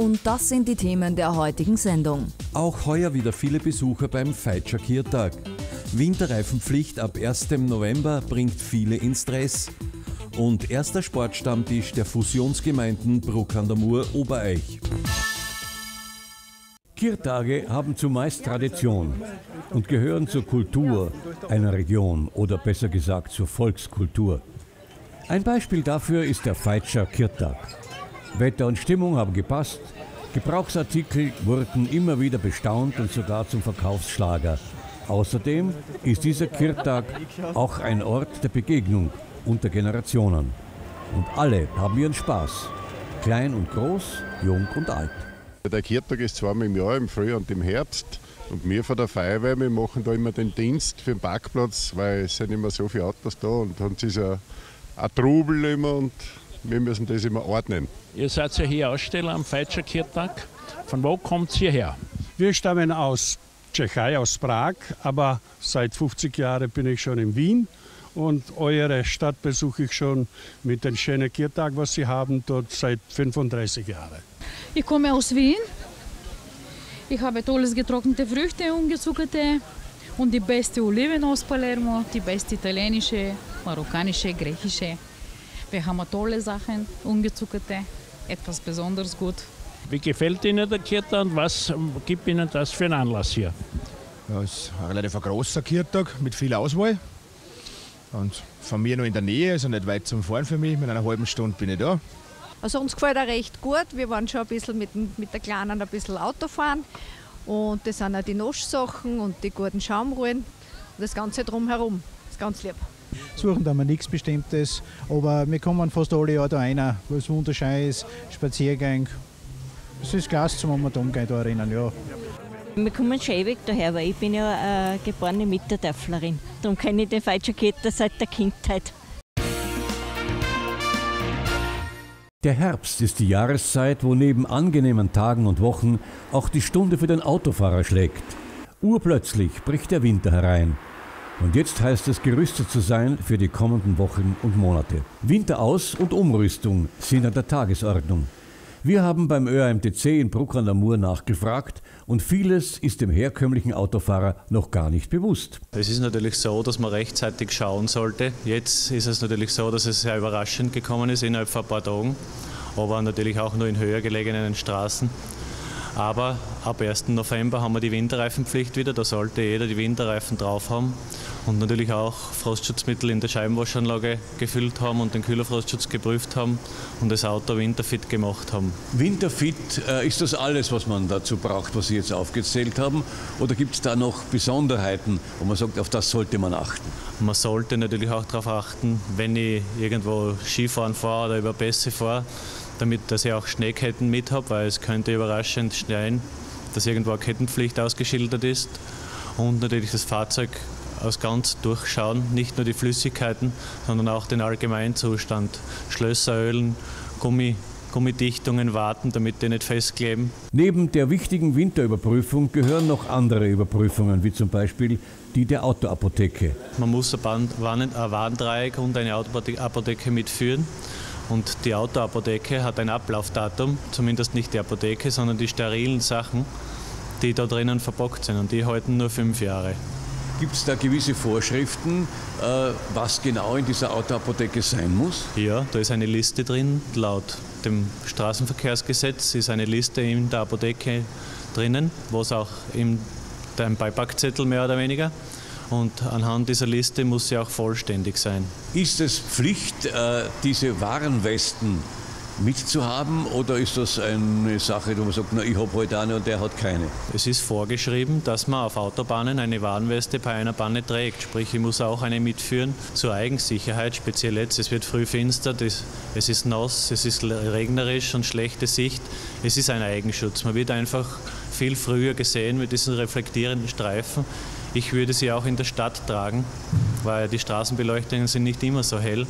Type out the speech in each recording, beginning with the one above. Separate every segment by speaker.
Speaker 1: und das sind die Themen der heutigen Sendung.
Speaker 2: Auch heuer wieder viele Besucher beim Feitscher Kirtag. Winterreifenpflicht ab 1. November bringt viele in Stress. Und erster Sportstammtisch der Fusionsgemeinden Bruck an der Mur Obereich.
Speaker 3: Kirtage haben zumeist Tradition und gehören zur Kultur einer Region oder besser gesagt zur Volkskultur. Ein Beispiel dafür ist der Feitscher Kirtag. Wetter und Stimmung haben gepasst, Gebrauchsartikel wurden immer wieder bestaunt und sogar zum Verkaufsschlager. Außerdem ist dieser Kirtag auch ein Ort der Begegnung unter Generationen. Und alle haben ihren Spaß. Klein und groß, jung und alt.
Speaker 4: Der Kirtag ist zweimal im Jahr, im Frühjahr und im Herbst. Und wir von der Feuerwehr, wir machen da immer den Dienst für den Parkplatz, weil es sind immer so viele Autos da und dann ist ein, ein Trubel immer und wir müssen das immer ordnen.
Speaker 5: Ihr seid ja hier Aussteller am Feitscher Kirtag. Von wo kommt ihr her?
Speaker 6: Wir stammen aus Tschechei, aus Prag, aber seit 50 Jahren bin ich schon in Wien und eure Stadt besuche ich schon mit dem schönen Kirtag, was sie haben, dort seit 35 Jahren.
Speaker 7: Ich komme aus Wien. Ich habe tolles getrocknete Früchte, ungezuckerte und die beste Oliven aus Palermo, die beste italienische, marokkanische, griechische. Wir haben tolle Sachen, ungezuckerte, etwas besonders gut.
Speaker 5: Wie gefällt Ihnen der Kirtag und was gibt Ihnen das für einen Anlass hier?
Speaker 8: Ja, es ist ein relativ großer Kirtag mit viel Auswahl. Und von mir noch in der Nähe, also nicht weit zum Fahren für mich. Mit einer halben Stunde bin ich da.
Speaker 9: Also uns gefällt er recht gut. Wir waren schon ein bisschen mit, mit der Kleinen ein bisschen Auto fahren. Und das sind auch die Noschsachen und die guten Schaumrollen und das Ganze drumherum. Das ist ganz lieb.
Speaker 10: Suchen da mal nichts Bestimmtes, aber wir kommen fast alle Jahre da rein, was wunderschön ist, Spaziergang. Es ist klasse zum Momentan da drinnen, ja.
Speaker 11: Wir kommen schon ewig daher, weil ich bin ja eine geborene Mitterdörflerin. Darum kenne ich den Feitscher Ketter seit der Kindheit.
Speaker 3: Der Herbst ist die Jahreszeit, wo neben angenehmen Tagen und Wochen auch die Stunde für den Autofahrer schlägt. Urplötzlich bricht der Winter herein. Und jetzt heißt es, gerüstet zu sein für die kommenden Wochen und Monate. Winteraus- und Umrüstung sind an der Tagesordnung. Wir haben beim ÖAMTC in Bruck an der Mur nachgefragt und vieles ist dem herkömmlichen Autofahrer noch gar nicht bewusst.
Speaker 12: Es ist natürlich so, dass man rechtzeitig schauen sollte. Jetzt ist es natürlich so, dass es sehr überraschend gekommen ist innerhalb von ein paar Tagen, aber natürlich auch nur in höher gelegenen Straßen. Aber ab 1. November haben wir die Winterreifenpflicht wieder. Da sollte jeder die Winterreifen drauf haben und natürlich auch Frostschutzmittel in der Scheibenwaschanlage gefüllt haben und den Kühlerfrostschutz geprüft haben und das Auto winterfit gemacht haben.
Speaker 3: Winterfit, äh, ist das alles, was man dazu braucht, was Sie jetzt aufgezählt haben? Oder gibt es da noch Besonderheiten, wo man sagt, auf das sollte man achten?
Speaker 12: Man sollte natürlich auch darauf achten, wenn ich irgendwo Skifahren fahre oder über Pässe fahre, damit dass ich auch Schneeketten mit habe, weil es könnte überraschend schneien, dass irgendwo eine Kettenpflicht ausgeschildert ist. Und natürlich das Fahrzeug aus ganz durchschauen, nicht nur die Flüssigkeiten, sondern auch den Allgemeinzustand. Schlösser ölen, Gummi, Gummidichtungen warten, damit die nicht festkleben.
Speaker 3: Neben der wichtigen Winterüberprüfung gehören noch andere Überprüfungen, wie zum Beispiel die der Autoapotheke.
Speaker 12: Man muss ein Warndreieck und eine Autoapotheke mitführen. Und die Autoapotheke hat ein Ablaufdatum, zumindest nicht die Apotheke, sondern die sterilen Sachen, die da drinnen verpackt sind. Und die halten nur fünf Jahre.
Speaker 3: Gibt es da gewisse Vorschriften, äh, was genau in dieser Autoapotheke sein muss?
Speaker 12: Ja, da ist eine Liste drin. Laut dem Straßenverkehrsgesetz ist eine Liste in der Apotheke drinnen, was auch im ein Beipackzettel mehr oder weniger. Und anhand dieser Liste muss sie auch vollständig sein.
Speaker 3: Ist es Pflicht, äh, diese Warnwesten mitzuhaben oder ist das eine Sache, wo man sagt, na, ich habe heute eine und der hat keine?
Speaker 12: Es ist vorgeschrieben, dass man auf Autobahnen eine Warnweste bei einer Banne trägt. Sprich, ich muss auch eine mitführen zur Eigensicherheit, speziell jetzt. Es wird früh finster, es ist nass, es ist regnerisch und schlechte Sicht. Es ist ein Eigenschutz. Man wird einfach viel früher gesehen mit diesen reflektierenden Streifen. Ich würde sie auch in der Stadt tragen, weil die Straßenbeleuchtungen sind nicht immer so hell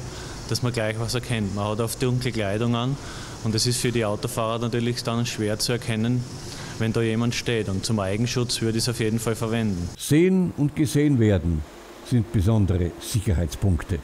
Speaker 12: dass man gleich was erkennt. Man hat oft dunkle Kleidung an und es ist für die Autofahrer natürlich dann schwer zu erkennen, wenn da jemand steht. Und zum Eigenschutz würde ich es auf jeden Fall verwenden.
Speaker 3: Sehen und gesehen werden sind besondere Sicherheitspunkte.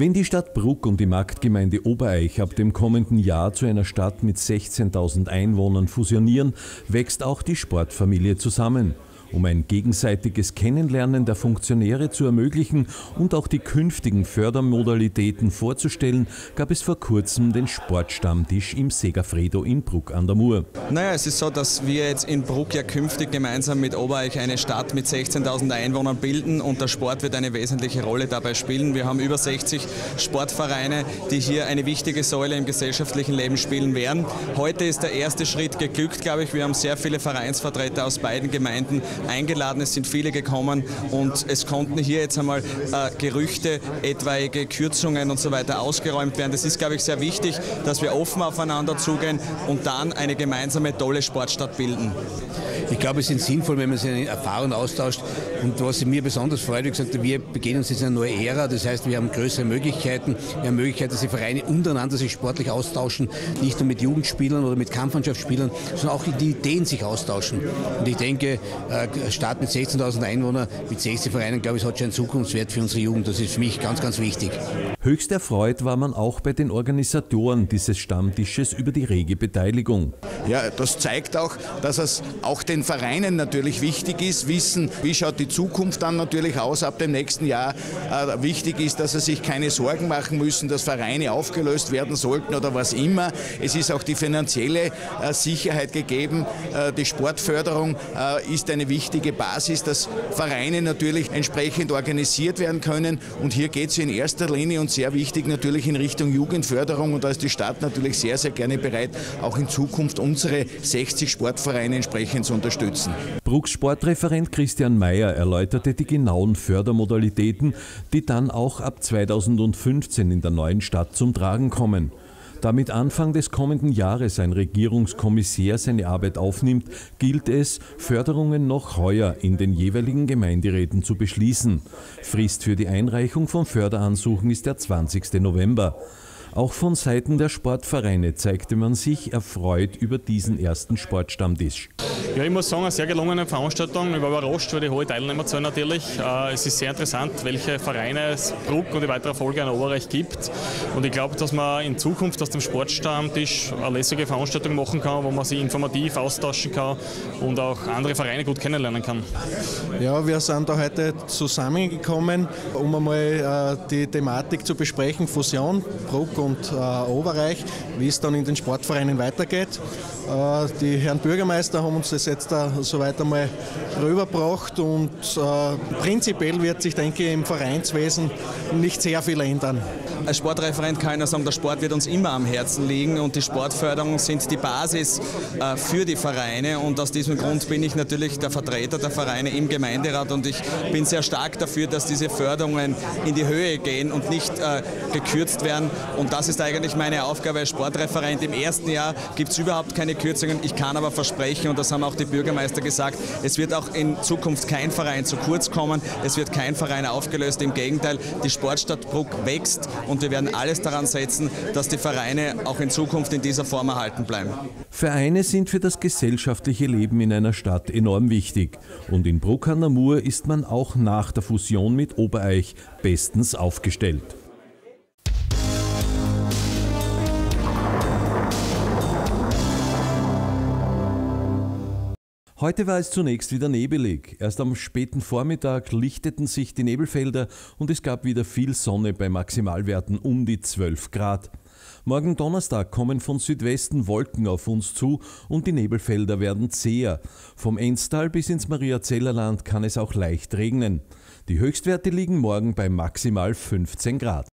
Speaker 2: Wenn die Stadt Bruck und die Marktgemeinde Obereich ab dem kommenden Jahr zu einer Stadt mit 16.000 Einwohnern fusionieren, wächst auch die Sportfamilie zusammen. Um ein gegenseitiges Kennenlernen der Funktionäre zu ermöglichen und auch die künftigen Fördermodalitäten vorzustellen, gab es vor kurzem den Sportstammtisch im Segafredo in Bruck an der Mur.
Speaker 13: Naja, es ist so, dass wir jetzt in Bruck ja künftig gemeinsam mit Obereich eine Stadt mit 16.000 Einwohnern bilden und der Sport wird eine wesentliche Rolle dabei spielen. Wir haben über 60 Sportvereine, die hier eine wichtige Säule im gesellschaftlichen Leben spielen werden. Heute ist der erste Schritt geglückt, glaube ich. Wir haben sehr viele Vereinsvertreter aus beiden Gemeinden eingeladen. Es sind viele gekommen und es konnten hier jetzt einmal äh, Gerüchte, etwaige Kürzungen und so weiter ausgeräumt werden. Das ist, glaube ich, sehr wichtig, dass wir offen aufeinander zugehen und dann eine gemeinsame tolle Sportstadt bilden.
Speaker 14: Ich glaube, es ist sinnvoll, wenn man seine Erfahrungen austauscht. Und was mir besonders freut, wie gesagt, wir beginnen uns jetzt eine neue Ära. Das heißt, wir haben größere Möglichkeiten. Wir haben Möglichkeiten, dass die Vereine untereinander sich sportlich austauschen. Nicht nur mit Jugendspielern oder mit Kampfmannschaftsspielern, sondern auch die Ideen sich austauschen. Und ich denke, äh, Stadt mit 16.000 Einwohnern, mit 60 Vereinen, glaube ich, hat schon einen Zukunftswert für unsere Jugend. Das ist für mich ganz, ganz wichtig.
Speaker 2: Höchst erfreut war man auch bei den Organisatoren dieses Stammtisches über die rege Beteiligung.
Speaker 15: Ja, das zeigt auch, dass es auch den Vereinen natürlich wichtig ist, wissen, wie schaut die Zukunft dann natürlich aus ab dem nächsten Jahr. Äh, wichtig ist, dass sie sich keine Sorgen machen müssen, dass Vereine aufgelöst werden sollten oder was immer. Es ist auch die finanzielle äh, Sicherheit gegeben. Äh, die Sportförderung äh, ist eine wichtige Basis, dass Vereine natürlich entsprechend organisiert werden können. Und hier geht es in erster Linie und sehr wichtig natürlich in Richtung Jugendförderung. Und da ist die Stadt natürlich sehr, sehr gerne bereit, auch in Zukunft unsere 60 Sportvereine entsprechend zu unterstützen.
Speaker 2: Brucks Sportreferent Christian Mayer erläuterte die genauen Fördermodalitäten, die dann auch ab 2015 in der neuen Stadt zum Tragen kommen. Damit Anfang des kommenden Jahres ein Regierungskommissär seine Arbeit aufnimmt, gilt es, Förderungen noch heuer in den jeweiligen Gemeinderäten zu beschließen. Frist für die Einreichung von Förderansuchen ist der 20. November. Auch von Seiten der Sportvereine zeigte man sich erfreut über diesen ersten Sportstammtisch.
Speaker 16: Ja, ich muss sagen, eine sehr gelungene Veranstaltung. Ich war überrascht über die hohe Teilnehmerzahl natürlich. Äh, es ist sehr interessant, welche Vereine es Bruck und die weitere Folge an Oberreich gibt. Und ich glaube, dass man in Zukunft aus dem Sportstammtisch eine lässige Veranstaltung machen kann, wo man sich informativ austauschen kann und auch andere Vereine gut kennenlernen kann.
Speaker 17: Ja, wir sind da heute zusammengekommen, um einmal äh, die Thematik zu besprechen, Fusion, Bruck und äh, Oberreich, wie es dann in den Sportvereinen weitergeht. Äh, die Herren Bürgermeister haben uns das jetzt da soweit einmal rübergebracht und äh, prinzipiell wird sich, denke ich, im Vereinswesen nicht sehr viel ändern.
Speaker 13: Als Sportreferent kann ich sagen, der Sport wird uns immer am Herzen liegen und die Sportförderung sind die Basis äh, für die Vereine und aus diesem Grund bin ich natürlich der Vertreter der Vereine im Gemeinderat und ich bin sehr stark dafür, dass diese Förderungen in die Höhe gehen und nicht äh, gekürzt werden das ist eigentlich meine Aufgabe als Sportreferent. Im ersten Jahr gibt es überhaupt keine Kürzungen. Ich kann aber versprechen, und das haben auch die Bürgermeister gesagt, es wird auch in Zukunft kein Verein zu kurz kommen. Es wird kein Verein aufgelöst. Im Gegenteil, die Sportstadt Bruck wächst und wir werden alles daran setzen, dass die Vereine auch in Zukunft in dieser Form erhalten bleiben.
Speaker 2: Vereine sind für das gesellschaftliche Leben in einer Stadt enorm wichtig. Und in Bruck an der Mur ist man auch nach der Fusion mit Obereich bestens aufgestellt. Heute war es zunächst wieder nebelig. Erst am späten Vormittag lichteten sich die Nebelfelder und es gab wieder viel Sonne bei Maximalwerten um die 12 Grad. Morgen Donnerstag kommen von Südwesten Wolken auf uns zu und die Nebelfelder werden zäher. Vom Enstal bis ins Mariazellerland kann es auch leicht regnen. Die Höchstwerte liegen morgen bei maximal 15 Grad.